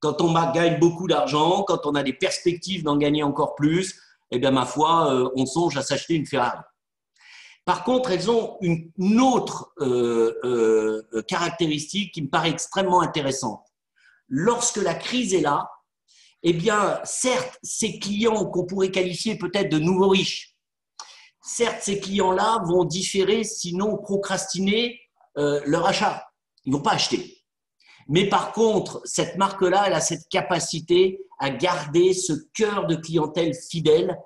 quand on gagne beaucoup d'argent, quand on a des perspectives d'en gagner encore plus, eh bien ma foi, euh, on songe à s'acheter une Ferrari. Par contre, elles ont une, une autre euh, euh, caractéristique qui me paraît extrêmement intéressante lorsque la crise est là, eh bien, certes, ces clients qu'on pourrait qualifier peut-être de nouveaux riches, certes, ces clients-là vont différer, sinon procrastiner euh, leur achat. Ils vont pas acheter. Mais par contre, cette marque-là, elle a cette capacité à garder ce cœur de clientèle fidèle,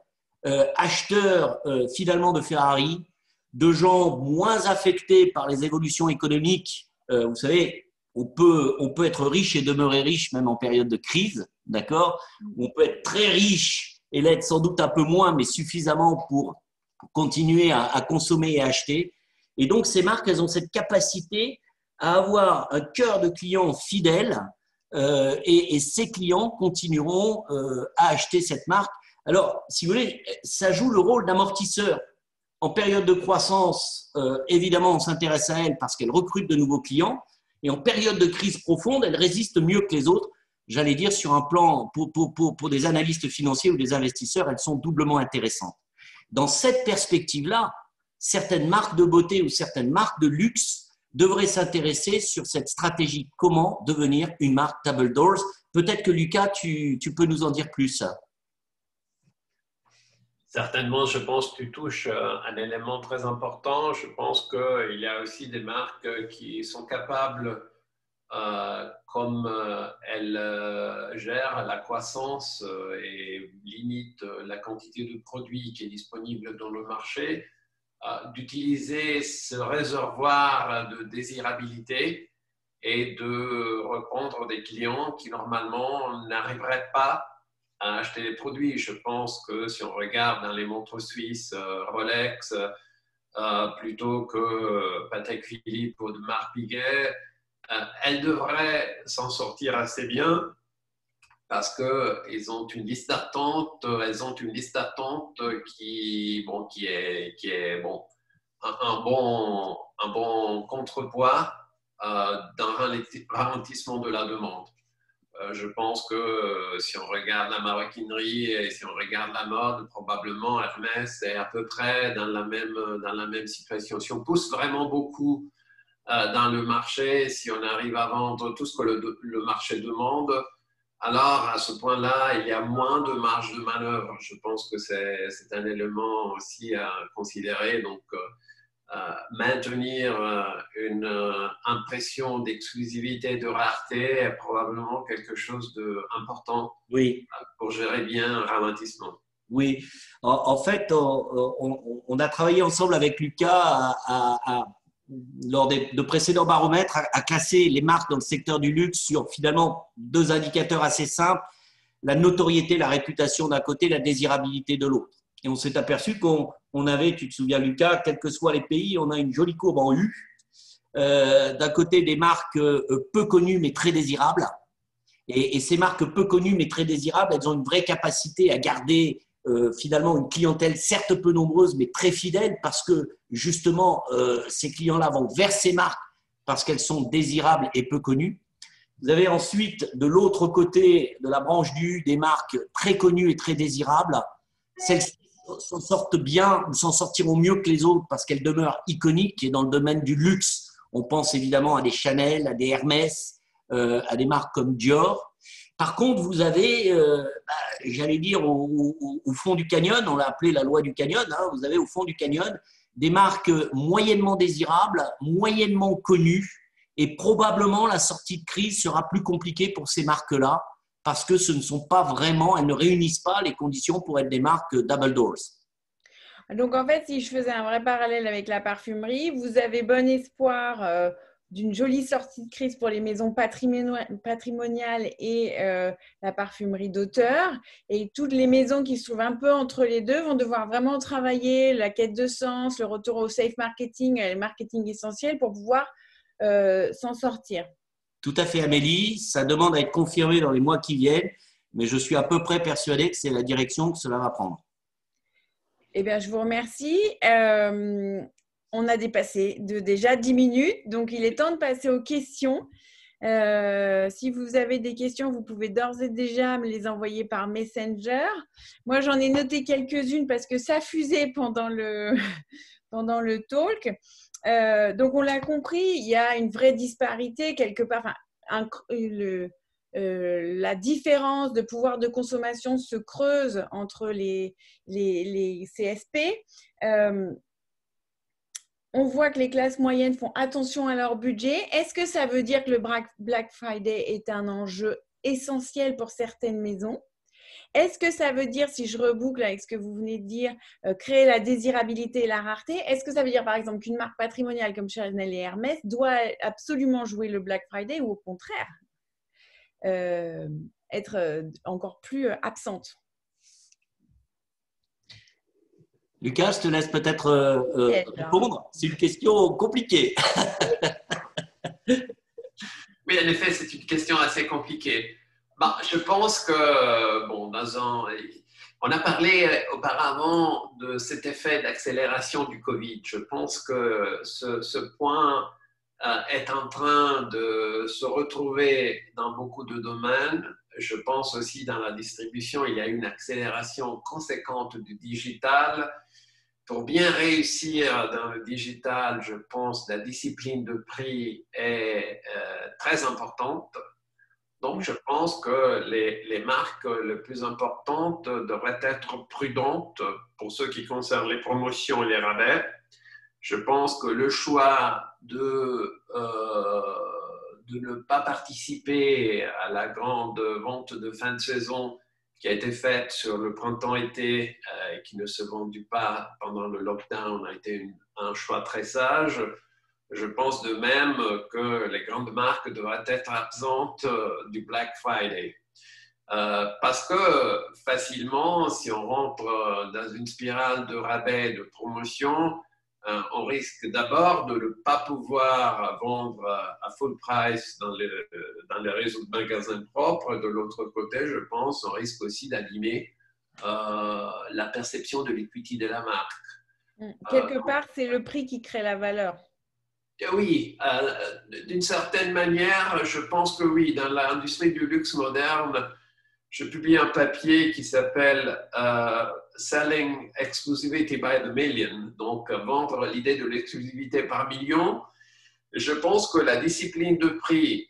euh, acheteurs euh, finalement de Ferrari, de gens moins affectés par les évolutions économiques. vous savez, on peut, on peut être riche et demeurer riche même en période de crise, d'accord? On peut être très riche et l'être sans doute un peu moins, mais suffisamment pour continuer à, consommer et à acheter. Et donc, ces marques, elles ont cette capacité à avoir un cœur de clients fidèles euh, et, ces clients continueront euh, à acheter cette marque. Alors, si vous voulez, ça joue le rôle d'amortisseur. En période de croissance, euh, évidemment, on s'intéresse à elles parce qu'elles recrutent de nouveaux clients. Et en période de crise profonde, elles résistent mieux que les autres. J'allais dire, sur un plan, pour, pour, pour, pour, des analystes financiers ou des investisseurs, elles sont doublement intéressantes. Dans cette perspective-là, certaines marques de beauté ou certaines marques de luxe devraient s'intéresser sur cette stratégie. Comment devenir une marque Double Doors Peut-être que Lucas, tu, tu peux nous en dire plus. Certainement, je pense que tu touches euh, un élément très important. Je pense qu'il y a aussi des marques qui sont capables, euh, comme euh, elles gèrent la croissance et limitent la quantité de produits qui est disponible dans le marché, d'utiliser ce réservoir de désirabilité et de reprendre des clients qui normalement n'arriveraient pas à acheter des produits. Je pense que si on regarde dans les montres suisses euh, Rolex, euh, plutôt que Patek Philippe ou de Marc Piguet, euh, elles devraient s'en sortir assez bien parce qu'elles ont une liste d'attente, elles ont une liste d'attente qui, bon, qui est, qui est bon, un, bon, un bon contrepoids d'un ralentissement de la demande. Euh, je pense que euh, si on regarde la maroquinerie et si on regarde la mode, probablement Hermès est à peu près dans la même, dans la même situation. Si on pousse vraiment beaucoup euh, dans le marché, si on arrive à vendre tout ce que le, le marché demande, alors à ce point-là, il y a moins de marge de manœuvre. Je pense que c'est un élément aussi à considérer. Donc, euh, maintenir euh, une euh, impression d'exclusivité, de rareté est probablement quelque chose d'important oui. pour gérer bien un ralentissement. Oui, en, fait, on, a travaillé ensemble avec Lucas à, lors de précédents baromètres à, classer les marques dans le secteur du luxe sur finalement deux indicateurs assez simples, la notoriété, la réputation d'un côté, la désirabilité de l'autre. Et on s'est aperçu qu'on on avait, tu te souviens Lucas, quels que soient les pays, on a une jolie courbe en U. Euh, d'un côté, des marques euh, peu connues mais très désirables. Et, ces marques peu connues mais très désirables, elles ont une vraie capacité à garder euh, finalement une clientèle certes peu nombreuse mais très fidèle parce que justement ces clients-là vont vers ces marques parce qu'elles sont désirables et peu connues. Vous avez ensuite de l'autre côté de la branche du U des marques très connues et très désirables. Celles-ci s'en sortent bien ou s'en sortiront mieux que les autres parce qu'elles demeurent iconiques et dans le domaine du luxe. On pense évidemment à des Chanel, à des Hermès, euh, à des marques comme Dior. Par contre, vous avez, euh, bah, j'allais dire, au, fond du canyon, on l'a appelé la loi du canyon, hein, vous avez au fond du canyon des marques moyennement désirables, moyennement connues, et probablement la sortie de crise sera plus compliquée pour ces marques-là, parce que ce ne sont pas vraiment, elles ne réunissent pas les conditions pour être des marques double doors. Donc en fait, si je faisais un vrai parallèle avec la parfumerie, vous avez bon espoir euh, d'une jolie sortie de crise pour les maisons patrimoniales et euh, la parfumerie d'auteur. Et toutes les maisons qui se trouvent un peu entre les deux vont devoir vraiment travailler la quête de sens, le retour au safe marketing, le marketing essentiel pour pouvoir euh, s'en sortir. Tout à fait, Amélie. Ça demande à être confirmé dans les mois qui viennent, mais je suis à peu près persuadé que c'est la direction que cela va prendre. Eh bien, je vous remercie. Euh, on a dépassé de déjà 10 minutes, donc il est temps de passer aux questions. Euh, si vous avez des questions, vous pouvez d'ores et déjà me les envoyer par Messenger. Moi, j'en ai noté quelques-unes parce que ça fusait pendant le, pendant le talk. Euh, donc, on l'a compris, il y a une vraie disparité quelque part. Euh, la différence de pouvoir de consommation se creuse entre les, les, les CSP on voit que les classes moyennes font attention à leur budget. Est-ce que ça veut dire que le Black Friday est un enjeu essentiel pour certaines maisons? Est-ce que ça veut dire, si je reboucle avec ce que vous venez de dire, euh, créer la désirabilité et la rareté Est-ce que ça veut dire, par exemple, qu'une marque patrimoniale comme Chanel et Hermès doit absolument jouer le Black Friday ou au contraire euh, être euh, encore plus absente? Lucas, je te laisse peut-être euh, euh, répondre. C'est une question compliquée. oui, en effet, c'est une question assez compliquée. Bah, je pense que, bon, dans un, on a parlé auparavant de cet effet d'accélération du Covid. Je pense que ce, point euh, est en train de se retrouver dans beaucoup de domaines. Je pense aussi dans la distribution, il y a une accélération conséquente du digital pour bien réussir dans le digital, je pense la discipline de prix est euh, très importante. Donc, je pense que les, les, marques les plus importantes devraient être prudentes pour ce qui concerne les promotions et les rabais. Je pense que le choix de, euh, de ne pas participer à la grande vente de fin de saison qui a été faite sur le printemps-été euh, et qui ne se vendit pas pendant le lockdown a été un choix très sage. Je pense de même que les grandes marques devraient être absentes euh, du Black Friday. Euh, parce que facilement, si on rentre dans une spirale de rabais, de promotion, euh, on risque d'abord de ne pas pouvoir vendre à full price dans les, dans les réseaux de magasins propres. De l'autre côté, je pense, on risque aussi d'animer euh, la perception de l'équité de la marque. Mm. Quelque euh, part, c'est le prix qui crée la valeur. Oui, d'une certaine manière, je pense que oui, dans l'industrie du luxe moderne, je publie un papier qui s'appelle Selling Exclusivity by the Million, donc vendre l'idée de l'exclusivité par million. Je pense que la discipline de prix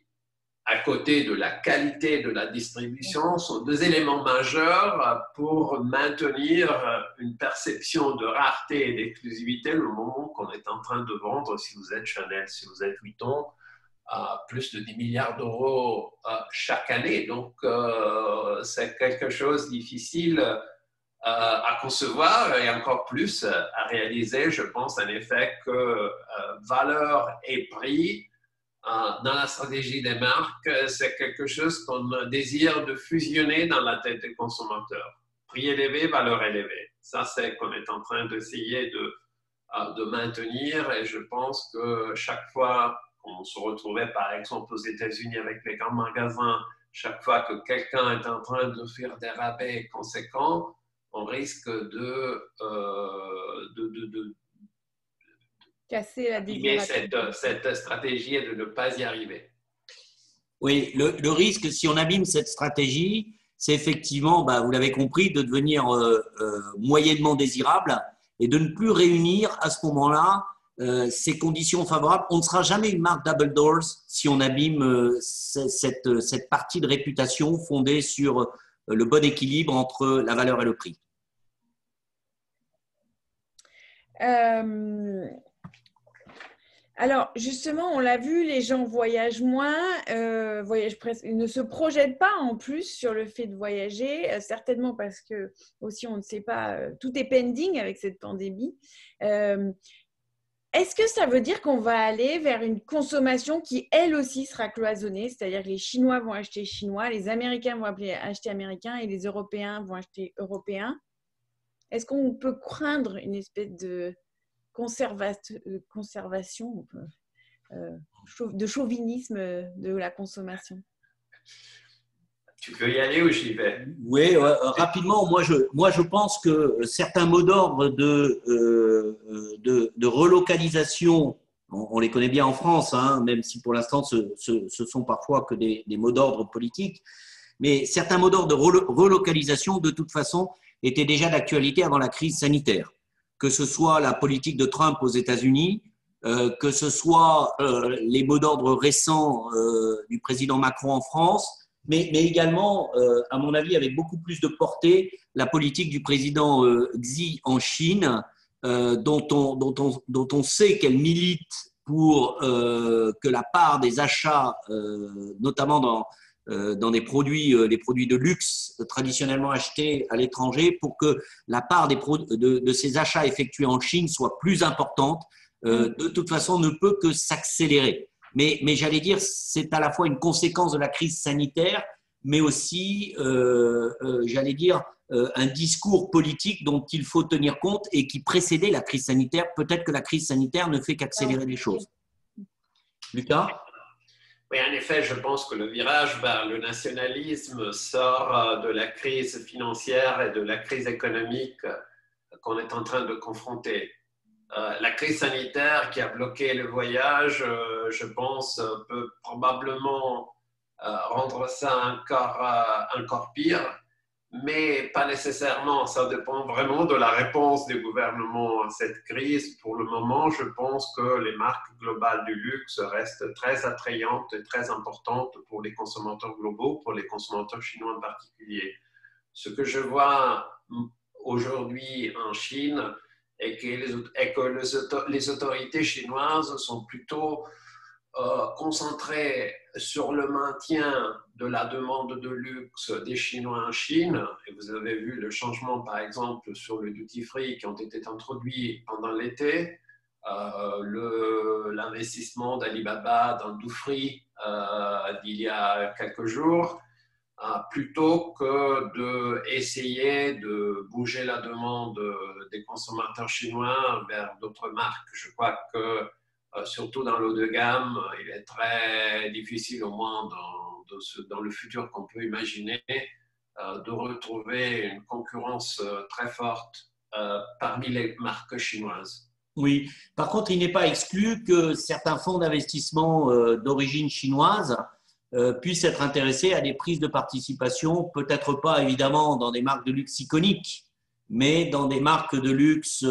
à côté de la qualité de la distribution sont deux éléments majeurs pour maintenir une perception de rareté et d'exclusivité le moment qu'on est en train de vendre, si vous êtes Chanel, si vous êtes Vuitton, à plus de 10 milliards d'euros euh, chaque année. Donc, euh, c'est quelque chose de difficile euh, à concevoir et encore plus euh, à réaliser. Je pense en effet que euh, valeur et prix dans la stratégie des marques, c'est quelque chose qu'on désire de fusionner dans la tête des consommateurs. Prix élevé, valeur élevée. Ça, c'est qu'on est en train d'essayer de, de maintenir et je pense que chaque fois qu'on se retrouvait par exemple aux États-Unis avec les grands magasins, chaque fois que quelqu'un est en train de faire des rabais conséquents, on risque de, euh, de, de, casser la cette, cette, stratégie et de ne pas y arriver. Oui, le, risque, si on abîme cette stratégie, c'est effectivement, bah, vous l'avez compris, de devenir euh, euh, moyennement désirable et de ne plus réunir à ce moment-là euh, ces conditions favorables. On ne sera jamais une marque double doors si on abîme euh, cette, cette, partie de réputation fondée sur le bon équilibre entre la valeur et le prix. Alors, justement, on l'a vu, les gens voyagent moins, euh, presque, ne se projettent pas en plus sur le fait de voyager, euh, certainement parce que aussi on ne sait pas, euh, tout est pending avec cette pandémie. Est-ce que ça veut dire qu'on va aller vers une consommation qui, elle aussi, sera cloisonnée? C'est-à-dire que les Chinois vont acheter chinois, les Américains vont acheter américains et les Européens vont acheter européens Est-ce qu'on peut craindre une espèce de euh, conservation, euh, de chauvinisme de la consommation? Tu peux y aller ou j'y vais? Oui, rapidement, moi je, moi je pense que certains mots d'ordre de, euh, de, relocalisation, on, les connaît bien en France, hein, même si pour l'instant ce, ce, sont parfois que des, des mots d'ordre politiques, mais certains mots d'ordre de relocalisation, de toute façon, étaient déjà d'actualité avant la crise sanitaire. Que ce soit la politique de Trump aux États-Unis, euh, que ce soit euh, les mots d'ordre récents euh, du président Macron en France, mais, mais également, à mon avis, avec beaucoup plus de portée, la politique du président Xi en Chine, dont on, dont, on, dont, on, sait qu'elle milite pour que la part des achats, notamment dans, dans des produits, euh, les produits de luxe traditionnellement achetés à l'étranger pour que la part des de, de, ces achats effectués en Chine soit plus importante. Euh, mm. de toute façon, ne peut que s'accélérer. Mais, mais j'allais dire, c'est à la fois une conséquence de la crise sanitaire, mais aussi, j'allais dire, un discours politique dont il faut tenir compte et qui précédait la crise sanitaire. Peut-être que la crise sanitaire ne fait qu'accélérer les choses. Lucas? Oui, en effet, je pense que le virage vers le nationalisme sort euh, de la crise financière et de la crise économique euh, qu'on est en train de confronter. Euh, la crise sanitaire qui a bloqué le voyage, je pense, peut probablement rendre ça encore, encore pire mais pas nécessairement. Ça dépend vraiment de la réponse des gouvernements à cette crise. Pour le moment, je pense que les marques globales du luxe restent très attrayantes et très importantes pour les consommateurs globaux, pour les consommateurs chinois en particulier. Ce que je vois aujourd'hui en Chine est que les, autorités chinoises sont plutôt euh, concentré sur le maintien de la demande de luxe des Chinois en Chine, et vous avez vu le changement par exemple sur le duty free qui ont été introduits pendant l'été, euh, l'investissement d'Alibaba dans free euh, d'il y a quelques jours, plutôt que d'essayer de bouger la demande des consommateurs chinois vers d'autres marques. Je crois que surtout dans l'eau de gamme, il est très difficile, au moins dans, le futur qu'on peut imaginer, euh, de retrouver une concurrence euh, très forte parmi les marques chinoises. Oui, par contre, il n'est pas exclu que certains fonds d'investissement d'origine chinoise puissent être intéressés à des prises de participation, peut-être pas évidemment dans des marques de luxe iconiques, mais dans des marques de luxe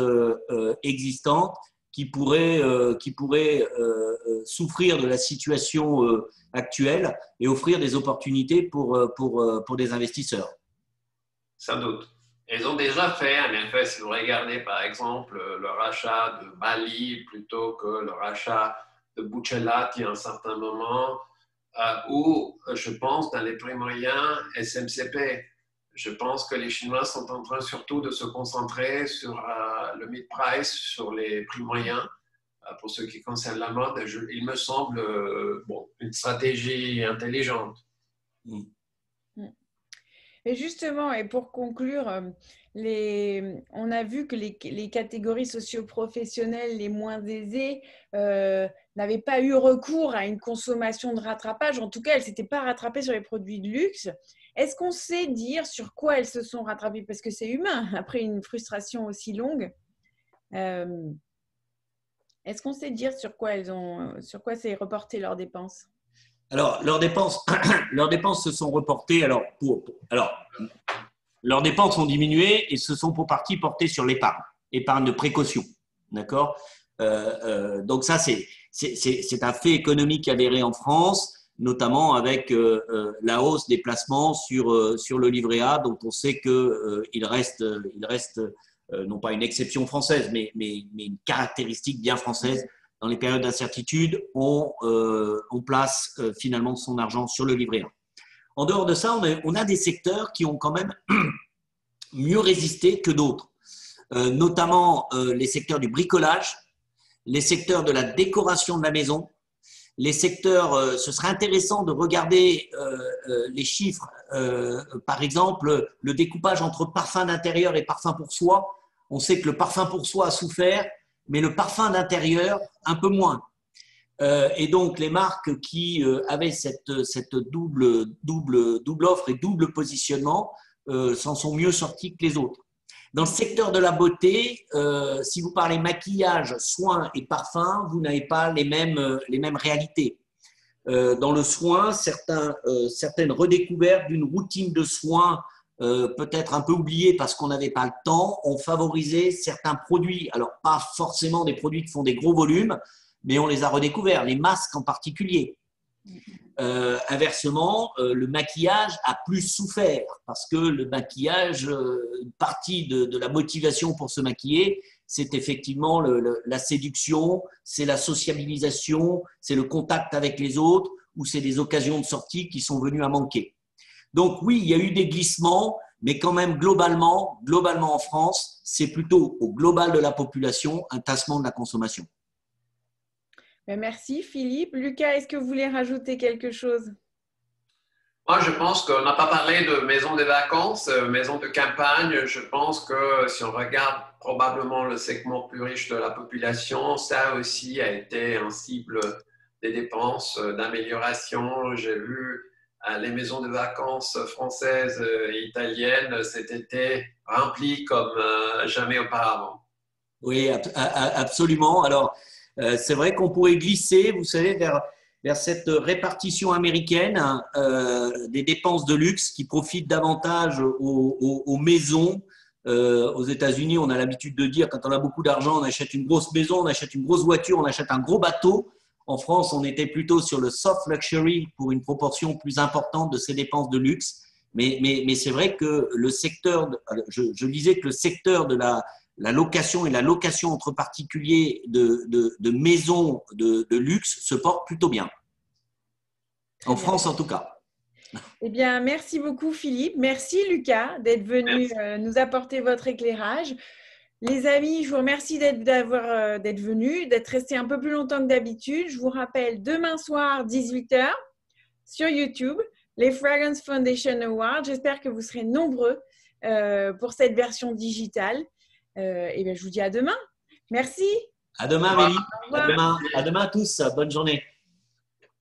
existantes qui pourraient, euh, qui pourraient euh, euh, souffrir de la situation actuelle et offrir des opportunités pour, pour, pour des investisseurs. Sans doute. Ils ont déjà fait, en effet, si vous regardez par exemple le rachat de Bali plutôt que le rachat de Buccellati à un certain moment, ou je pense dans les prix moyens SMCP je pense que les Chinois sont en train surtout de se concentrer sur le mid-price, sur les prix moyens euh, pour ce qui concerne la mode. il me semble euh, bon, une stratégie intelligente. Mm. Mm. Et justement, et pour conclure, les, on a vu que les, les catégories socio-professionnelles les moins aisées n'avaient pas eu recours à une consommation de rattrapage. En tout cas, elles ne s'étaient pas rattrapées sur les produits de luxe. Est-ce qu'on sait dire sur quoi elles se sont rattrapées? Parce que c'est humain, après une frustration aussi longue. Euh, est-ce qu'on sait dire sur quoi elles ont, sur quoi c'est reporté leurs dépenses? Alors, leurs dépenses, leurs dépenses se sont reportées. Alors, leurs dépenses ont diminué et se sont pour partie portées sur l'épargne, épargne de précaution. D'accord? Donc ça, c'est un fait économique avéré en France notamment avec la hausse des placements sur, sur le livret A, dont on sait qu'il reste, il reste non pas une exception française, mais, une caractéristique bien française dans les périodes d'incertitude, on, euh, place euh, finalement son argent sur le livret A. En dehors de ça, on a, on a, des secteurs qui ont quand même mieux résisté que d'autres, euh, notamment les secteurs du bricolage, les secteurs de la décoration de la maison, les secteurs, ce serait intéressant de regarder les chiffres, par exemple, le découpage entre parfum d'intérieur et parfum pour soi. On sait que le parfum pour soi a souffert, mais le parfum d'intérieur, un peu moins. Euh, et donc, les marques qui euh, avaient cette, double, double, double offre et double positionnement euh, s'en sont mieux sorties que les autres. Dans le secteur de la beauté, si vous parlez maquillage, soins et parfums, vous n'avez pas les mêmes, réalités. dans le soin, certaines redécouvertes d'une routine de soins euh, peut-être un peu oublié parce qu'on n'avait pas le temps, ont favorisé certains produits. Alors, pas forcément des produits qui font des gros volumes, mais on les a redécouverts, les masques en particulier. Euh, inversement, euh, le maquillage a plus souffert parce que le maquillage, une partie de, la motivation pour se maquiller, c'est effectivement la séduction, c'est la sociabilisation, c'est le contact avec les autres ou c'est des occasions de sortie qui sont venues à manquer. Donc oui, il y a eu des glissements, mais quand même globalement, globalement en France, c'est plutôt au global de la population un tassement de la consommation. Ben, merci Philippe. Lucas, est-ce que vous voulez rajouter quelque chose? Moi, je pense qu'on n'a pas parlé de maison de vacances, euh, maison de campagne. Je pense que si on regarde probablement le segment plus riche de la population, ça aussi a été un cible des dépenses euh, d'amélioration. J'ai vu les maisons de vacances françaises et italiennes cet été remplies comme euh, jamais auparavant. Oui, absolument. Alors, euh, c'est vrai qu'on pourrait glisser, vous savez, vers, vers cette répartition américaine hein, euh, des dépenses de luxe qui profitent davantage aux maisons. aux États-Unis, on a l'habitude de dire quand on a beaucoup d'argent, on achète une grosse maison, on achète une grosse voiture, on achète un gros bateau. En France, on était plutôt sur le soft luxury pour une proportion plus importante de ces dépenses de luxe. Mais, mais, c'est vrai que le secteur, je, je, disais que le secteur de la, la, location et la location entre particuliers de, de, maisons de, luxe se porte plutôt bien. En France, en tout cas. Eh bien, merci beaucoup, Philippe. Merci, Lucas, d'être venu euh, nous apporter votre éclairage. Les amis, je vous remercie d'être euh, venus, d'être restés un peu plus longtemps que d'habitude. Je vous rappelle, demain soir, 18h, sur YouTube, les Fragrance Foundation Awards. J'espère que vous serez nombreux euh, pour cette version digitale. Euh, et bien, je vous dis à demain. Merci. À demain, Amélie. À demain. à demain à tous. Bonne journée.